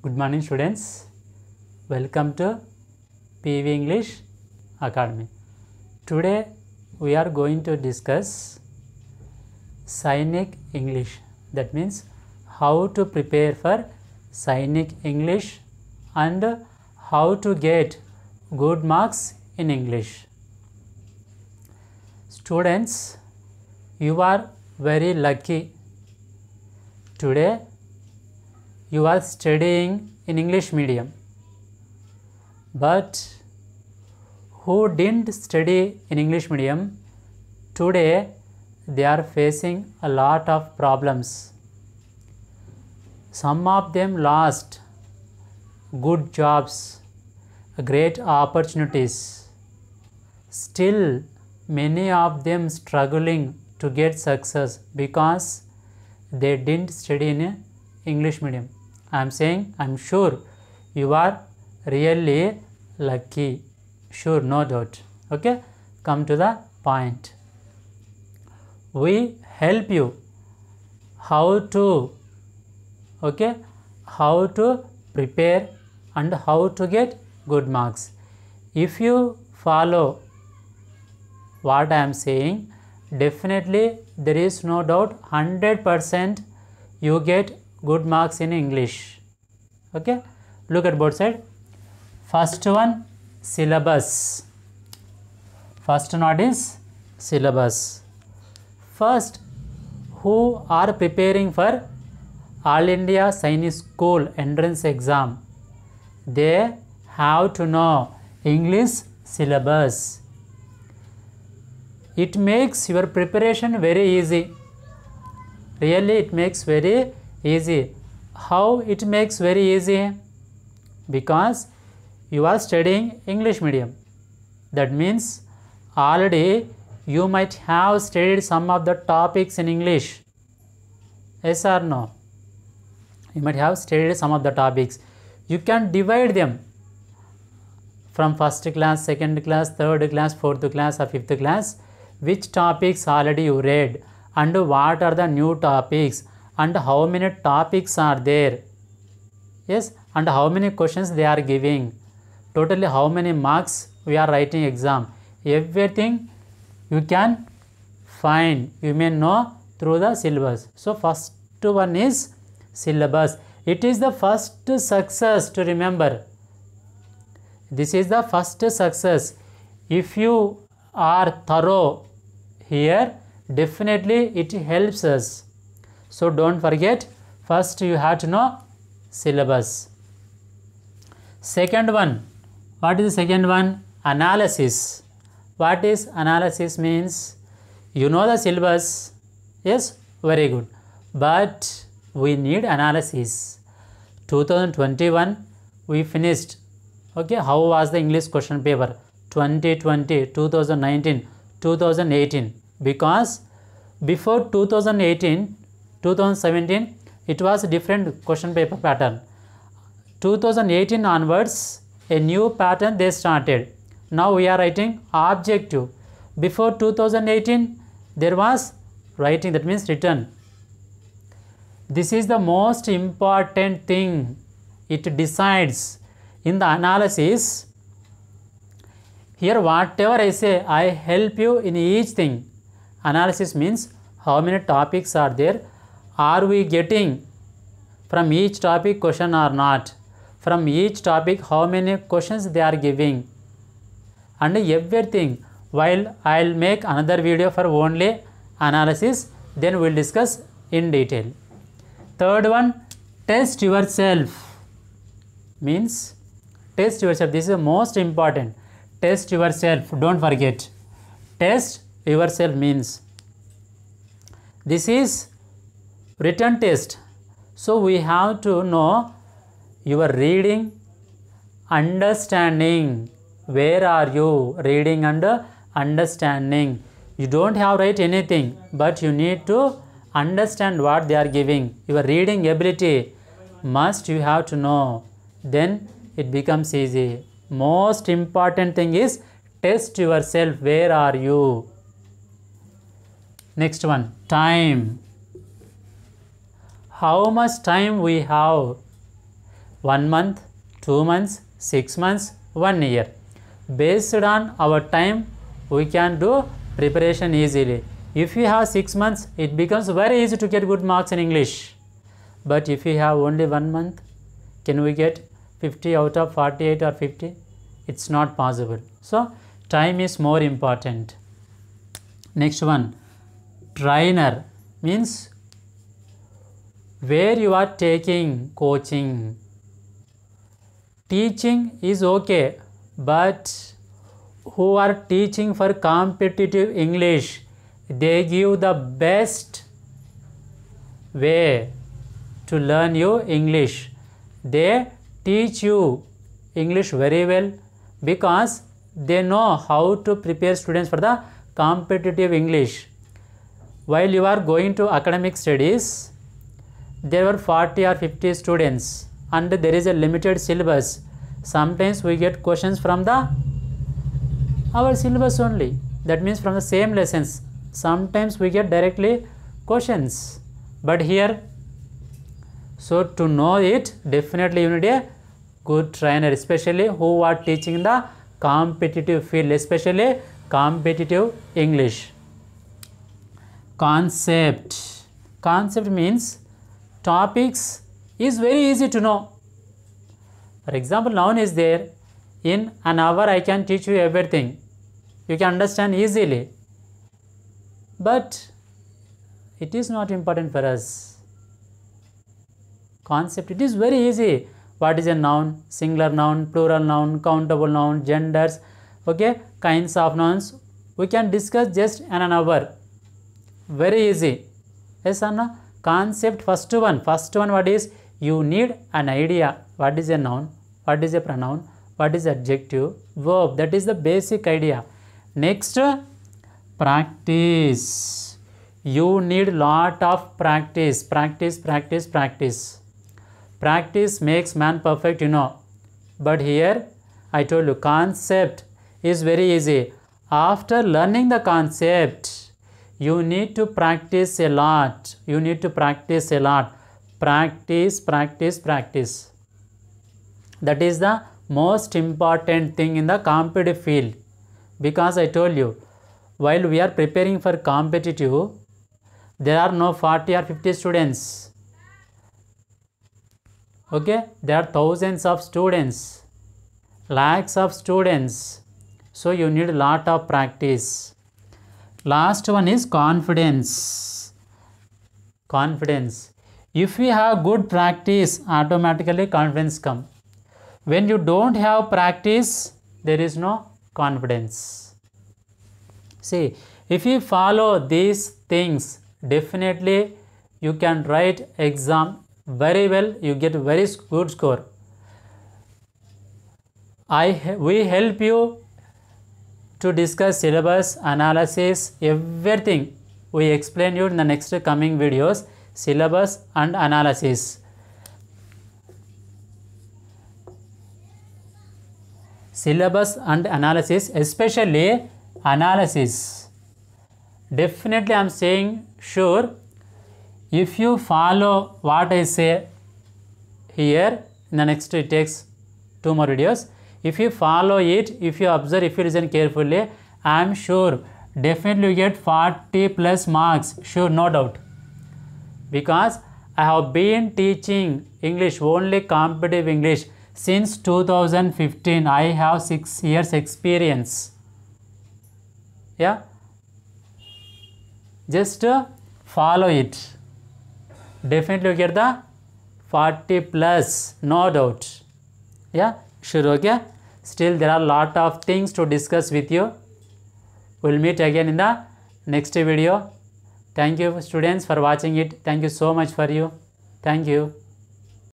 Good morning, students. Welcome to PV English Academy. Today we are going to discuss Sainik English. That means how to prepare for Sainik English and how to get good marks in English. Students, you are very lucky. Today you are studying in English medium. But who didn't study in English medium, today they are facing a lot of problems. Some of them lost good jobs, great opportunities. Still, many of them struggling to get success because they didn't study in English medium. I am saying, I am sure you are really lucky. Sure, no doubt. Okay, come to the point. We help you how to, okay, how to prepare and how to get good marks. If you follow what I am saying, definitely there is no doubt 100% you get good marks in English. Okay, look at both side. First one syllabus. First note is syllabus. First, who are preparing for All India Sainik School entrance exam? They have to know English syllabus. It makes your preparation very easy. Really, it makes very easy. How it makes very easy? Because you are studying English medium. That means already you might have studied some of the topics in English. Yes or no? You might have studied some of the topics. You can divide them from first class, second class, third class, fourth class, or fifth class. Which topics already you read and what are the new topics and how many topics are there? Yes and how many questions they are giving? Totally how many marks we are writing exam? Everything you can find you may know through the syllabus. So first one is syllabus. It is the first success to remember. This is the first success. If you are thorough here definitely it helps us so don't forget first you have to know syllabus. Second one what is the second one? Analysis. What is analysis means? You know the syllabus. Yes very good. But we need analysis. 2021 we finished. Okay how was the english question paper? 2020 2019 2018 because before 2018 2017 it was different question paper pattern. 2018 onwards a new pattern they started. Now we are writing objective. Before 2018 there was writing that means written. This is the most important thing. It decides. In the analysis here whatever i say i help you in each thing. Analysis means how many topics are there are we getting from each topic question or not? From each topic how many questions they are giving? And everything while i'll make another video for only analysis then we'll discuss in detail. Third one test yourself. Means test yourself. This is most important. Test yourself. Don't forget. Test yourself means this is written test. So we have to know your reading understanding. Where are you reading and understanding? You don't have write anything but you need to understand what they are giving. Your reading ability must you have to know. Then it becomes easy. Most important thing is test yourself. Where are you? Next one time how much time we have one month, two months, six months, one year. Based on our time, we can do preparation easily. If you have six months, it becomes very easy to get good marks in English. But if you have only one month, can we get 50 out of 48 or 50? It's not possible. So, time is more important. Next one, trainer means where you are taking coaching. Teaching is okay, but who are teaching for competitive English, they give the best way to learn you English. They teach you English very well because they know how to prepare students for the competitive English. While you are going to academic studies, there were 40 or 50 students and there is a limited syllabus. Sometimes we get questions from the our syllabus only. That means from the same lessons. Sometimes we get directly questions. But here, so to know it, definitely you need a good trainer, especially who are teaching the competitive field, especially competitive English. Concept. Concept means topics is very easy to know. For example, noun is there. In an hour, I can teach you everything. You can understand easily. But it is not important for us. Concept, it is very easy. What is a noun? Singular noun, plural noun, countable noun, genders, okay, kinds of nouns. We can discuss just in an hour. Very easy. Yes no? Concept, first one. First one, what is? You need an idea. What is a noun? What is a pronoun? What is adjective? Verb. That is the basic idea. Next, practice. You need lot of practice. Practice, practice, practice. Practice makes man perfect, you know. But here, I told you, concept is very easy. After learning the concept, you need to practice a lot. You need to practice a lot. Practice, practice, practice. That is the most important thing in the competitive field. Because I told you, while we are preparing for competitive, there are no 40 or 50 students. Okay, there are thousands of students, lakhs of students. So you need a lot of practice. Last one is confidence. Confidence. If we have good practice, automatically confidence come. When you don't have practice, there is no confidence. See, if you follow these things, definitely you can write exam very well. You get very good score. I we help you to discuss syllabus analysis everything. We explain you in the next coming videos syllabus and analysis. Syllabus and analysis especially analysis. Definitely i am saying sure if you follow what i say here in the next it takes two more videos if you follow it if you observe if you listen carefully i am sure definitely you get 40 plus marks. Sure no doubt. Because i have been teaching english only competitive english since 2015 i have 6 years experience. Yeah? Just uh, follow it. Definitely you get the 40 plus no doubt. Yeah sure okay? Still there are lot of things to discuss with you. We'll meet again in the next video. Thank you students for watching it. Thank you so much for you. Thank you